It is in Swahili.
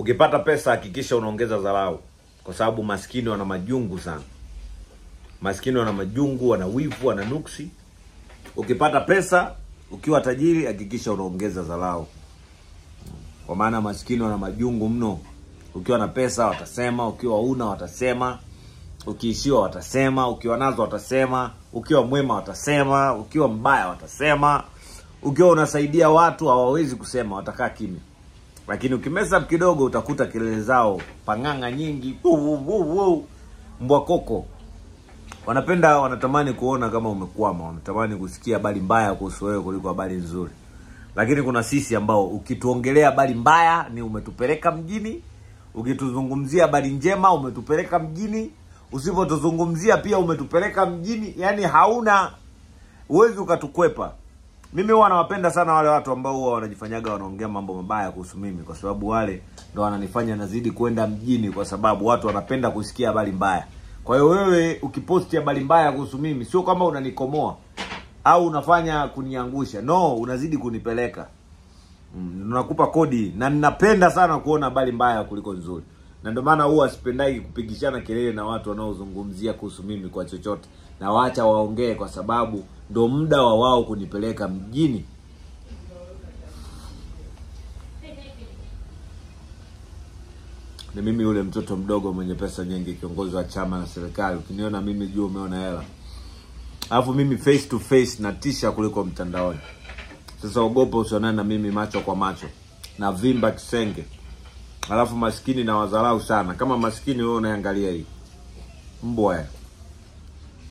ukipata pesa hakikisha unaongeza dharau, kwa sababu maskini wana majungu sana. Maskini wana majungu, wana wivu, wana nuksi. Ukipata pesa ukiwa tajiri, hakikisha unaongeza dharau, kwa maana maskini wana majungu mno. Ukiwa na pesa watasema, ukiwa una watasema, ukiishiwa watasema, ukiwa nazo watasema, ukiwa mwema watasema, ukiwa mbaya watasema, ukiwa unasaidia watu hawawezi kusema, watakaa kimya. Lakini ukimesa kidogo utakuta kelele zao pang'ang'a nyingi, mbwa koko wanapenda wanatamani kuona kama umekwama, wanatamani kusikia habari mbaya kuhusu wewe kuliko habari nzuri. Lakini kuna sisi ambao ukituongelea habari mbaya ni umetupeleka mjini, ukituzungumzia habari njema umetupeleka mjini, usipotuzungumzia pia umetupeleka mjini. Yani hauna uwezi ukatukwepa. Mimi huwa nawapenda sana wale watu ambao huwa wanajifanyaga wanaongea mambo mabaya kuhusu mimi, kwa sababu wale ndo wananifanya nazidi kwenda mjini, kwa sababu watu wanapenda kusikia habari mbaya. Kwa hiyo wewe ukiposti habari mbaya kuhusu mimi, sio kama unanikomoa au unafanya kuniangusha, no, unazidi kunipeleka. Mm, nakupa kodi, na ninapenda sana kuona habari mbaya kuliko nzuri, na ndio maana huwa sipendagi kupigishana kelele na watu wanaozungumzia kuhusu mimi kwa chochote, na waacha waongee, kwa sababu ndo muda wa wao kunipeleka mjini. Ni mimi yule mtoto mdogo mwenye pesa nyingi, kiongozi wa chama na serikali. Ukiniona mimi juu umeona hela, alafu mimi face to face natisha kuliko mtandaoni. Sasa ogopa usionane na mimi macho kwa macho, na vimba kisenge, alafu maskini na wadharau sana. Kama maskini wewe unaangalia hii mbwa